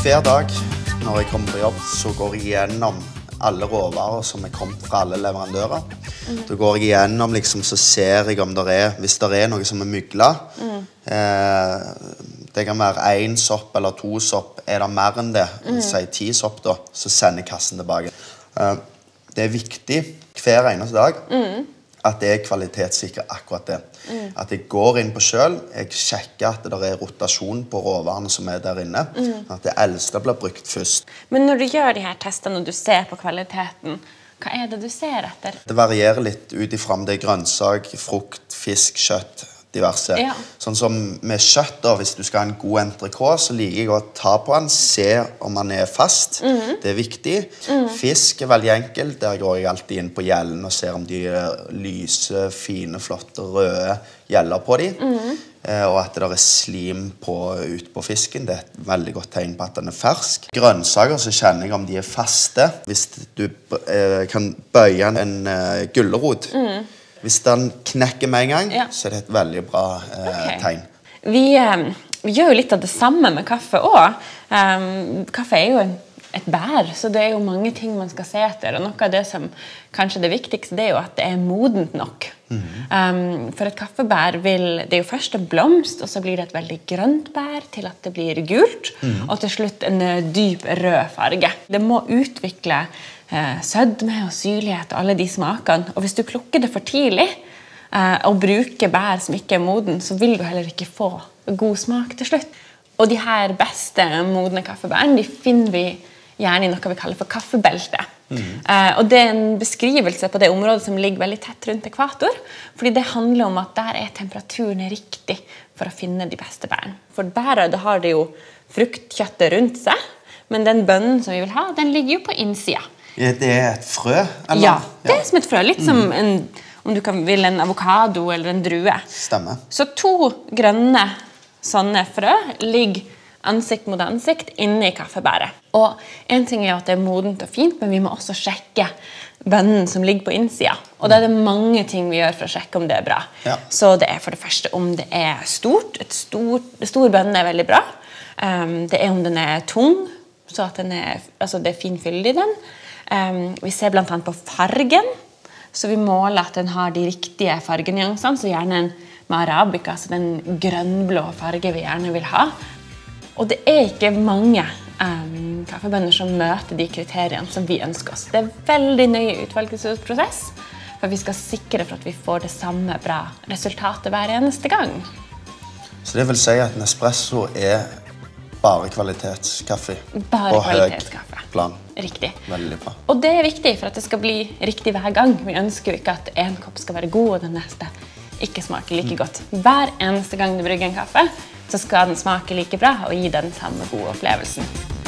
Hver dag når jeg kommer på jobb, så går jeg gjennom alle råvarer som er kommet fra alle leverandører. Da går jeg gjennom, liksom, så ser jeg om det er Hvis det er noe som er mygla eh, Det kan være én sopp eller to sopp. Er det mer enn det, si ti sopp, da, så sender jeg kassen tilbake. Eh, det er viktig hver eneste dag at jeg er kvalitetssikret akkurat det. At jeg går inn på sjøl, jeg sjekker at det er rotasjon på råvarene som er der inne. At det eldste blir brukt først. Men når du gjør de her testene og du ser på kvaliteten, hva er det du ser etter? Det varierer litt ut ifra om det er grønnsak, frukt, fisk, kjøtt, diverse. Ja. Sånn som med kjøtt, da, hvis du skal ha en god entrecôte, så liker jeg å ta på den, se om den er fast. Det er viktig. Fisk er veldig enkelt. Der går jeg alltid inn på gjellene og ser om de er lyse, fine, flotte, røde gjeller på de. Eh, og at det er slim på, ut på fisken. Det er et veldig godt tegn på at den er fersk. Grønnsaker så kjenner jeg om de er faste. Hvis du eh, kan bøye en uh, gulrot Hvis den knekker med en gang, Ja. så er det et veldig bra eh, okay. tegn. Vi, eh, vi gjør jo litt av det samme med kaffe òg. kaffe er jo en, et bær, så det er jo mange ting man skal se etter. Og noe av det som kanskje er det viktigste, det er jo at det er modent nok. Um, for et kaffebær vil Det er jo først en blomst, og så blir det et veldig grønt bær til at det blir gult, og til slutt en eh, dyp rød farge. Det må utvikle eh, sødme og syrlighet og alle de smakene. Og hvis du plukker det for tidlig, eh, og bruker bær som ikke er moden, så vil du heller ikke få god smak til slutt. Og de her beste modne kaffebærene de finner vi gjerne i noe vi kaller for kaffebeltet. Eh, og Det er en beskrivelse på det området som ligger veldig tett rundt ekvator. fordi det handler om at der er temperaturen riktig for å finne de beste bærene. For bæret har det jo fruktkjøttet rundt seg, men den bønnen som vi vil ha, den ligger jo på innsida. Det Er et frø? eller? Ja, det er som et frø. Litt som en, om du kan, vil en avokado eller en drue. Stemmer. Så to grønne sånne frø ligger ansikt mot ansikt inne i kaffebæret. Og en ting er at det er modent og fint, men vi må også sjekke bønnen som ligger på innsida. Og da er det mange ting vi gjør for å sjekke om det er bra. Ja. Så det er for det første om det er stort. Et stort stor bønn er veldig bra. Um, det er om den er tung, så at den er, altså det er fin fylde i den. Um, vi ser bl.a. på fargen. Så vi måler at den har de riktige fargenyansene. Så gjerne en med arabica, altså den grønnblå farge vi gjerne vil ha. Og det er ikke mange um, kaffebønner som møter de kriteriene som vi ønsker oss. Det er veldig nøye utvalgelsesprosess for vi skal sikre for at vi får det samme bra resultatet hver eneste gang. Så det vil si at Nespresso er bare kvalitetskaffe? Bare på høy plan. Riktig. Veldig bra. Og det er viktig for at det skal bli riktig hver gang. Vi ønsker jo ikke at en kopp skal være god, og den neste ikke smaker like godt. Hver eneste gang du brygger en kaffe, så skal den smake like bra og gi den samme gode opplevelsen.